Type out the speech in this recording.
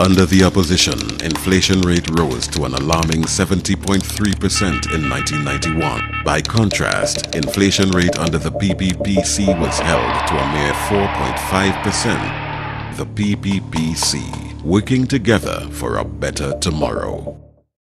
Under the opposition, inflation rate rose to an alarming 70.3% in 1991. By contrast, inflation rate under the PPPC was held to a mere 4.5%. The PPPC, working together for a better tomorrow.